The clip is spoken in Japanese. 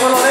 このね